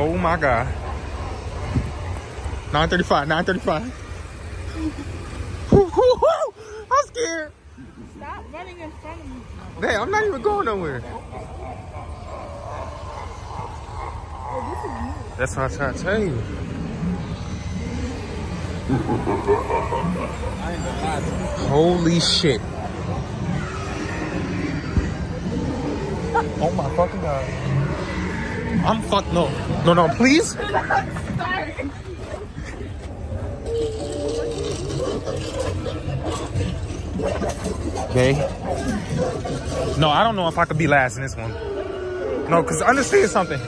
Oh my god. 935, 935. I'm scared. Stop running in front of me. Man, I'm not even going nowhere. Oh, That's what I'm trying to tell you. Holy shit. Oh my fucking god. I'm fuck no. No, no, please. Okay. No, I don't know if I could be last in this one. No, because I understand something.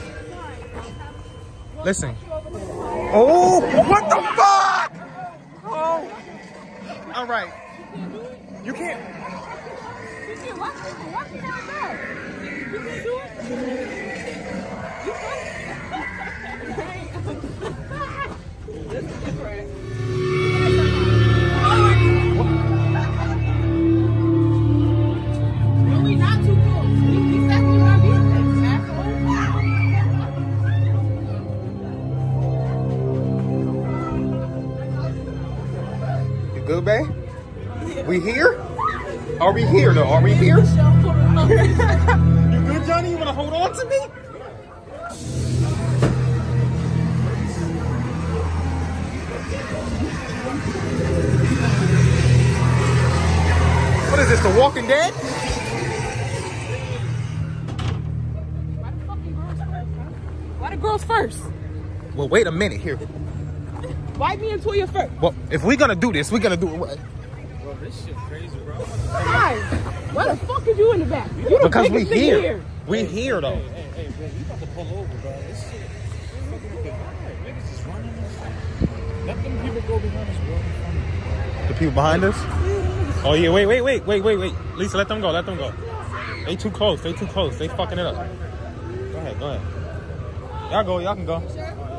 Listen. Oh, what the fuck? Oh. All right. You can't. You can walk, walk it out now. You can do it. You can. This is different. Really not too close. We, we said we were gonna be close. You good, babe? We here? Are we here though? Are we here? you good, Johnny? You wanna hold on to me? What is this, The Walking Dead? Why the fucking girls first, huh? Why the girls first? Well, wait a minute here. Why me and Toya first? Well, if we're gonna do this, we're gonna do it right. Why? Why the fuck is you in the back? You the Because we biggest nigga here. We're here though. Let them people go behind us, bro. The people behind us? Oh yeah, wait, wait, wait, wait, wait, wait. Lisa, let them go, let them go. They too close, they too close. They fucking it up. Go ahead, go ahead. Y'all go, y'all can go.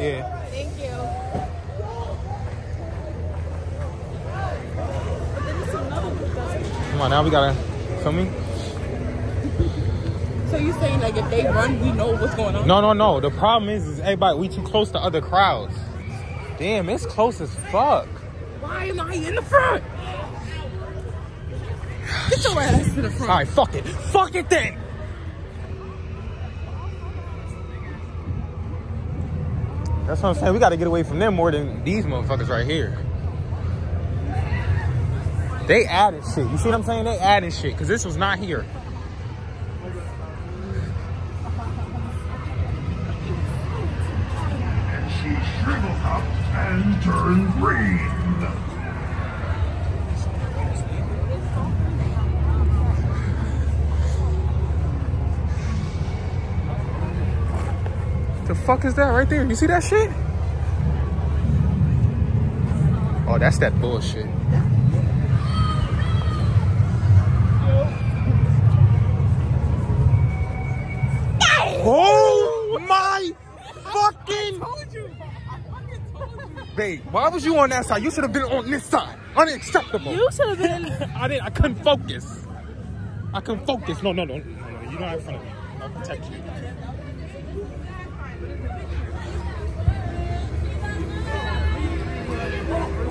Yeah. Thank you. Come on, now we gotta feel me? So you saying like if they run, we know what's going on? No, no, no. The problem is, is everybody we too close to other crowds. Damn, it's close as fuck. Why am I in the front? Get your ass to the front. All right, fuck it, fuck it then. That's what I'm saying. We gotta get away from them more than these motherfuckers right here. They added shit. You see what I'm saying? They added shit because this was not here. Green. The fuck is that right there? You see that shit? Oh, that's that bullshit. Oh my fucking Babe, why was you on that side? You should have been on this side. Unacceptable. You should have been. I didn't I couldn't focus. I couldn't focus. No, no, no. no, no. You're not in front of me. I'll protect you.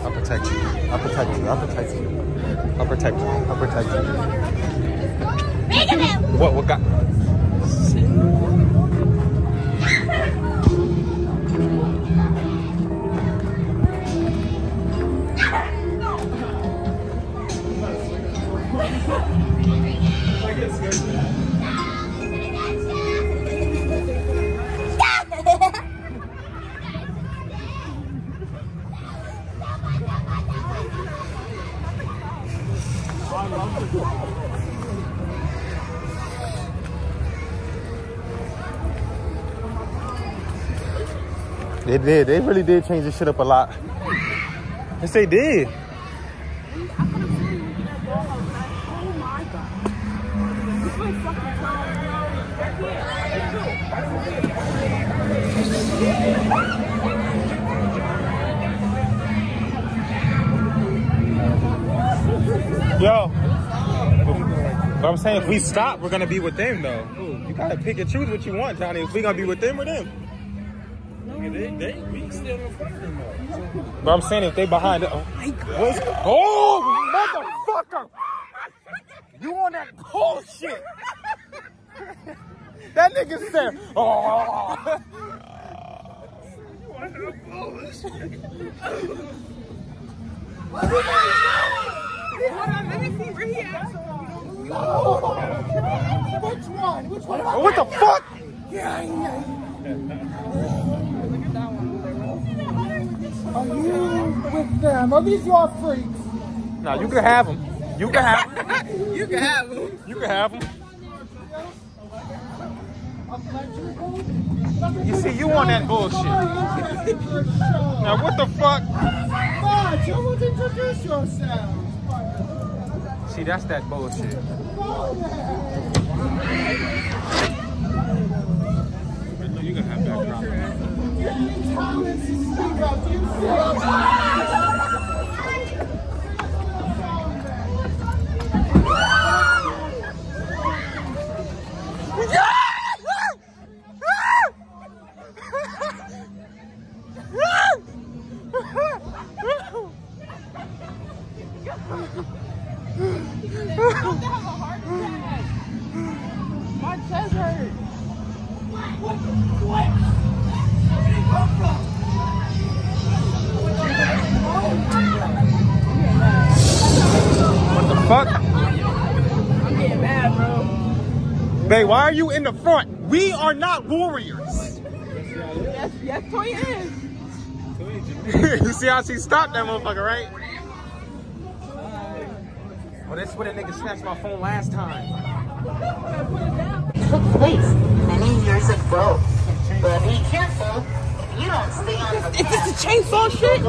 I'll protect you. I'll protect you. I'll protect you. I'll protect you. I'll protect you. What? What got? They did. They really did change this shit up a lot. Yes, they did. Yo. But I'm saying if we stop, we're gonna be with them though. You gotta pick and choose what you want, Johnny. If we gonna be with them or them. They, they, we still in front of them though. But I'm saying if they behind it. Oh, what's, oh motherfucker! You on that bullshit? that nigga said, oh. Which one? Which? What the fuck? Are you with them? Are these your freaks? Nah, you can have them. You can have them. You can have them. You can have them. You see, you on that bullshit. Now what the fuck? Fudge, you won't introduce yourself. See, that's that bullshit. You can have that Thomas Babe, why are you in the front? We are not warriors. Yes, yes, Toya is. you see how she stopped that motherfucker, right? Well, that's what a nigga snatched my phone last time. took place many years ago. But be careful, if you don't stay on the Is this the chainsaw shit?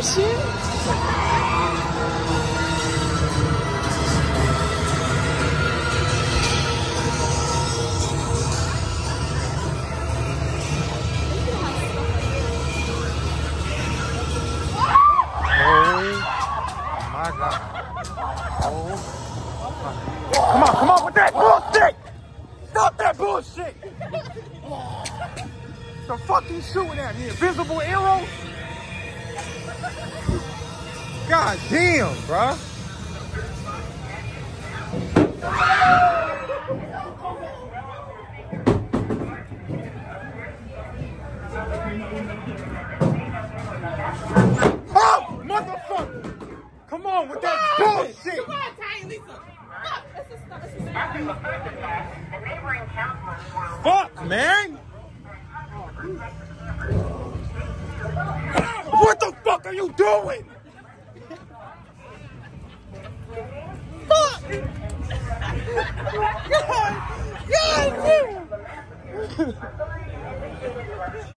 Oh, my god. Oh. Come on, come on with that bullshit! Stop that bullshit! the fuck you shooting at me? Invisible arrow? God damn, bruh. Oh, motherfucker! Come on with that bullshit! Come on, Ty and Lisa. Look, it's a stop. It's a stop. The neighboring counselors were Fuck, man! are you doing? Fuck! God! God!